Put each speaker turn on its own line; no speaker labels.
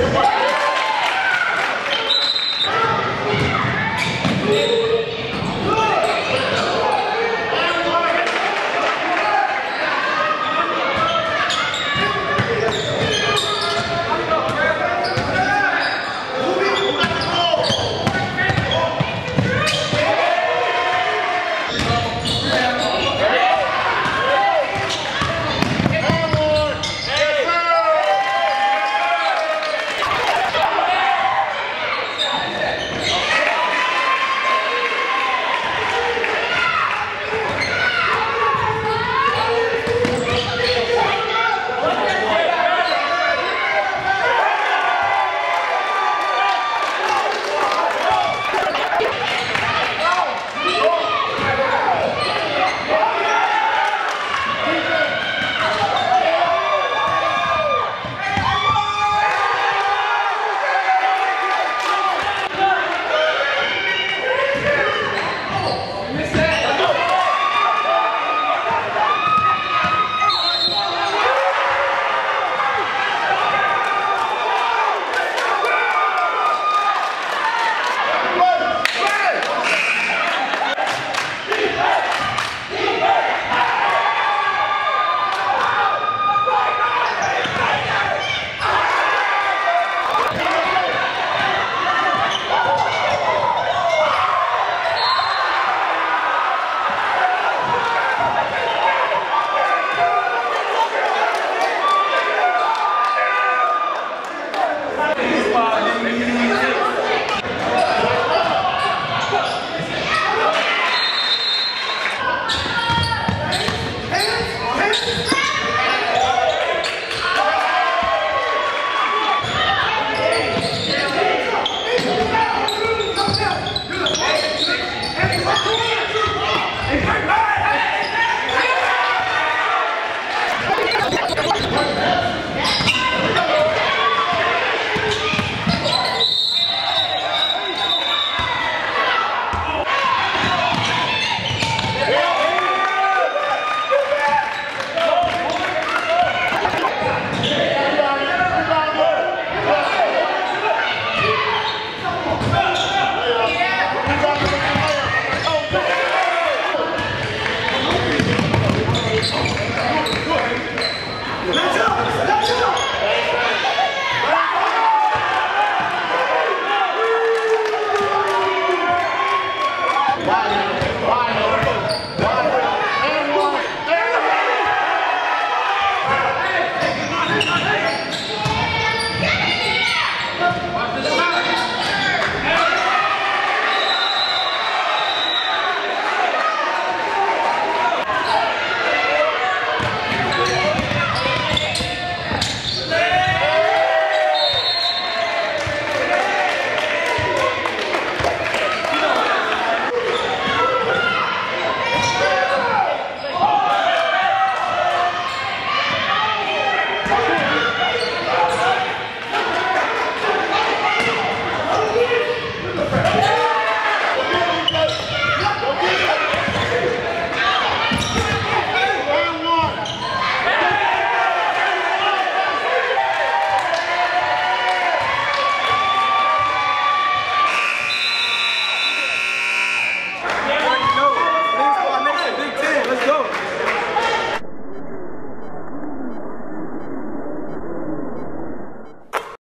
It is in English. Whoa!